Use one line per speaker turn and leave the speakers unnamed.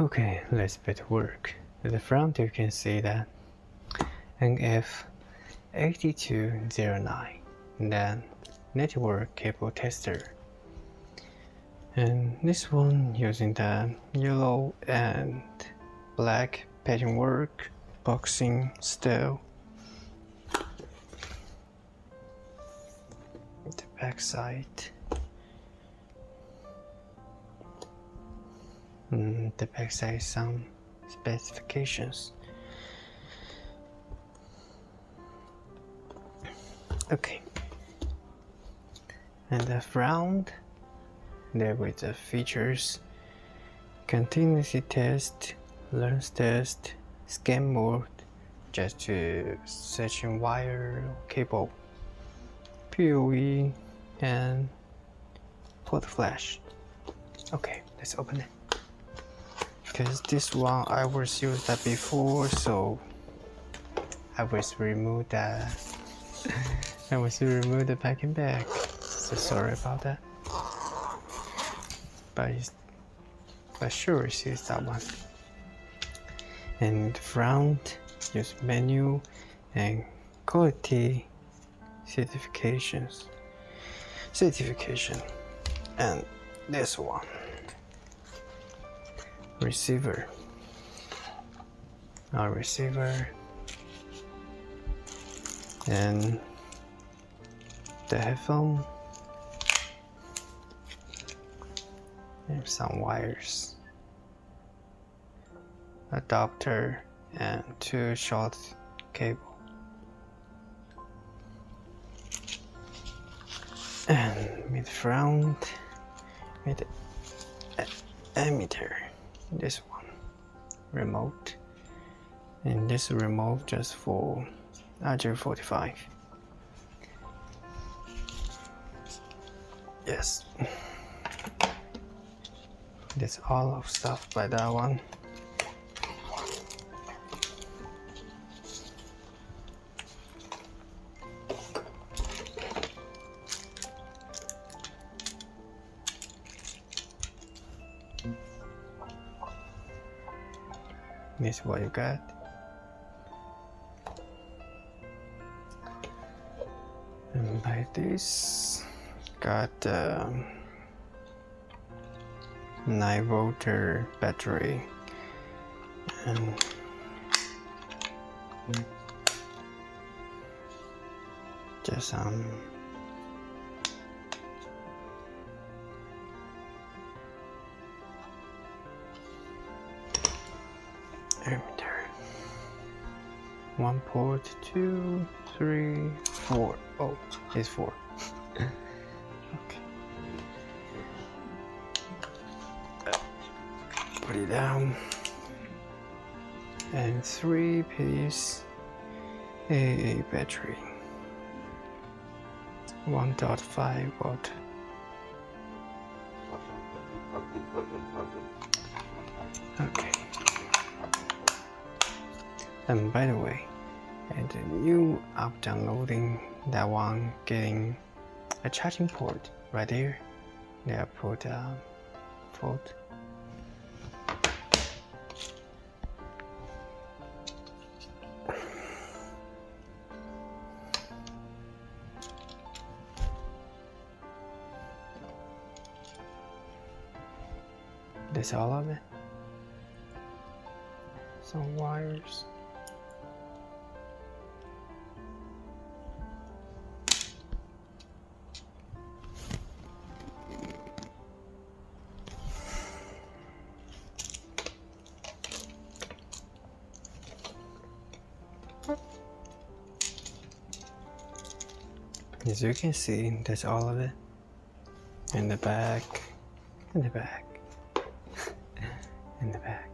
Okay, let's to work. The front you can see that. NF8209 then network cable tester. And this one using the yellow and black patternwork boxing style. The back side mm, the side some specifications. Okay. And the front there with the features. Continuity test learns test scan mode just to searching wire cable PoE and put flash. Okay let's open it because this one I was used that before so I was remove that. I was remove the packing bag. So sorry about that. But but sure it's that one. And front use menu and quality certifications. Certification. And this one receiver. Our receiver. And the headphone. And some wires. Adapter and two short cable. And mid front with emitter this one remote. And this remote just for RJ45 yes. That's all of stuff by that one this is what you got and by this got um, 9 volter battery and just some um, emitter one port two three four. Oh it's four. Okay. Put it down. And three piece AA battery. 1.5 watt okay and by the way and you up downloading that one getting a charging port right there they put a uh, port That's all of it. Some wires. As you can see, that's all of it. In the back, in the back in the back.